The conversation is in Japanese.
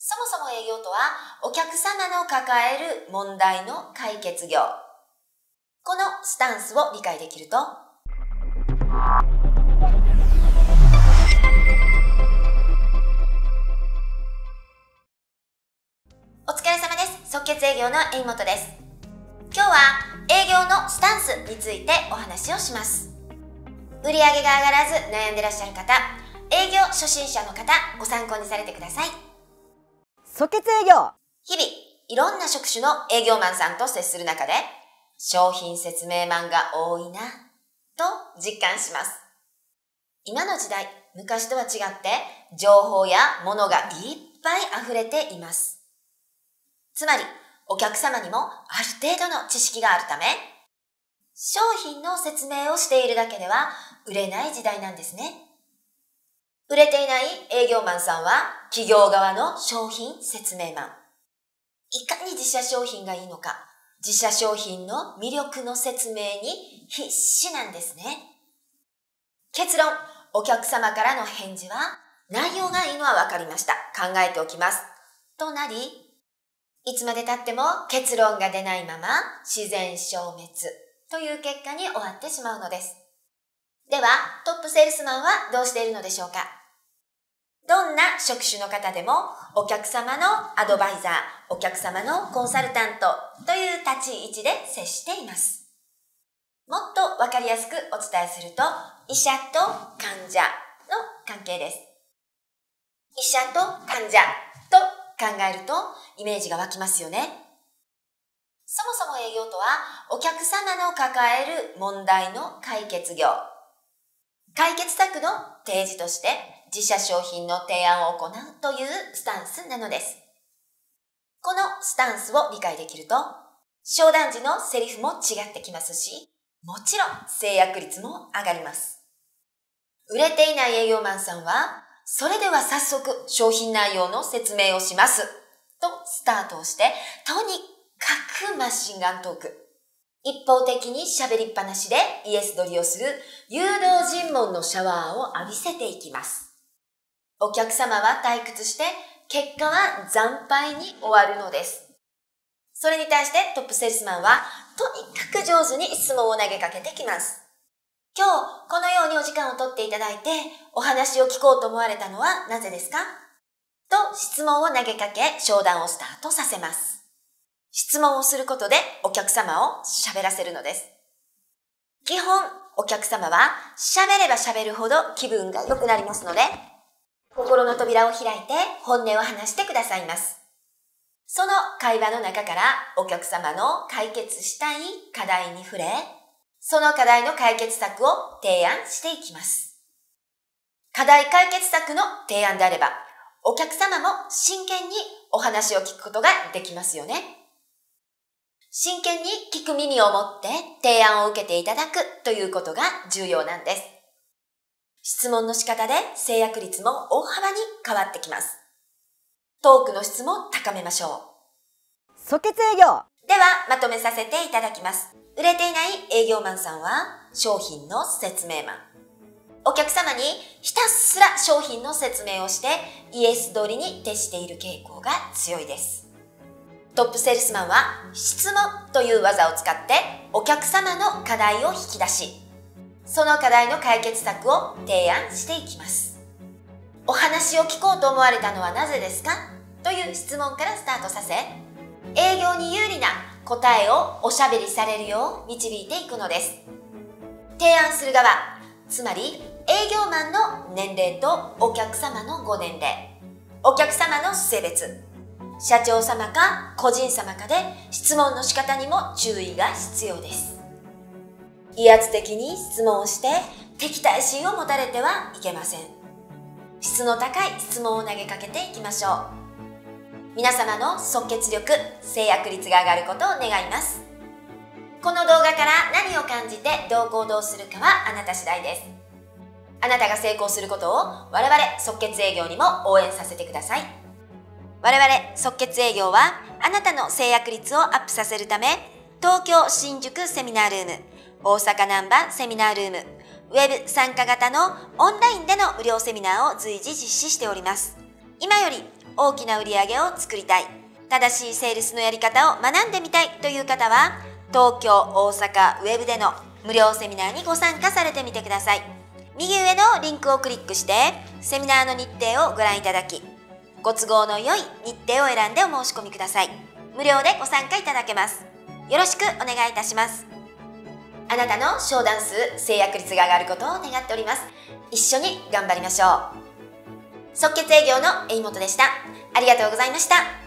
そもそも営業とはお客様の抱える問題の解決業。このスタンスを理解できると、お疲れ様です。即決営業の江本です。今日は営業のスタンスについてお話をします。売上が上がらず悩んでらっしゃる方、営業初心者の方、ご参考にされてください。即決営業日々、いろんな職種の営業マンさんと接する中で、商品説明マンが多いな、と実感します。今の時代、昔とは違って、情報や物がいっぱい溢れています。つまり、お客様にもある程度の知識があるため、商品の説明をしているだけでは売れない時代なんですね。売れていない営業マンさんは企業側の商品説明マン。いかに自社商品がいいのか、自社商品の魅力の説明に必死なんですね。結論、お客様からの返事は、内容がいいのは分かりました。考えておきます。となり、いつまで経っても結論が出ないまま自然消滅という結果に終わってしまうのです。では、トップセールスマンはどうしているのでしょうか？どんな職種の方でもお客様のアドバイザー、お客様のコンサルタントという立ち位置で接しています。もっとわかりやすくお伝えすると、医者と患者の関係です。医者と患者と考えるとイメージが湧きますよね。そもそも営業とはお客様の抱える問題の解決業。解決策の提示として自社商品の提案を行うというスタンスなのです。このスタンスを理解できると、商談時のセリフも違ってきますし、もちろん制約率も上がります。売れていない営業マンさんは、それでは早速商品内容の説明をします。とスタートをして、とにかくマシンガントーク。一方的に喋りっぱなしでイエス取りをする誘導尋問のシャワーを浴びせていきます。お客様は退屈して、結果は惨敗に終わるのです。それに対してトップセールスマンは、とにかく上手に質問を投げかけてきます。今日、このようにお時間を取っていただいて、お話を聞こうと思われたのはなぜですか？と質問を投げかけ、商談をスタートさせます。質問をすることでお客様を喋らせるのです。基本、お客様は喋れば喋るほど気分が良くなりますので、心の扉を開いて本音を話してくださいます。その会話の中からお客様の解決したい課題に触れ、その課題の解決策を提案していきます。課題解決策の提案であれば、お客様も真剣にお話を聞くことができますよね。真剣に聞く耳を持って提案を受けていただくということが重要なんです。質問の仕方で制約率も大幅に変わってきます。トークの質も高めましょ即決営業う。では、まとめさせていただきます。売れていない営業マンさんは商品の説明マン。お客様にひたすら商品の説明をしてイエス通りに徹している傾向が強いです。トップセールスマンは質問という技を使ってお客様の課題を引き出し、その課題の解決策を提案していきます。お話を聞こうと思われたのはなぜですか？という質問からスタートさせ、営業に有利な答えをおしゃべりされるよう導いていくのです。提案する側、つまり営業マンの年齢とお客様のご年齢、お客様の性別、社長様か個人様かで質問の仕方にも注意が必要です。威圧的に質問をして敵対心を持たれてはいけません。質の高い質問を投げかけていきましょう。皆様の即決力、制約率が上がることを願います。この動画から何を感じてどう行動するかはあなた次第です。あなたが成功することを我々即決営業にも応援させてください。我々即決営業はあなたの制約率をアップさせるため東京新宿セミナールーム大阪難波セミナールーム。ウェブ参加型のオンラインでの無料セミナーを随時実施しております。今より大きな売り上げを作りたい。正しいセールスのやり方を学んでみたい。という方は東京大阪ウェブでの無料セミナーにご参加されてみてください。右上のリンクをクリックしてセミナーの日程をご覧いただきご都合の良い日程を選んでお申し込みください。無料でご参加いただけます。よろしくお願いいたします。あなたの商談数制約率が上がることを願っております。一緒に頑張りましょう。即決営業の江本でした。ありがとうございました。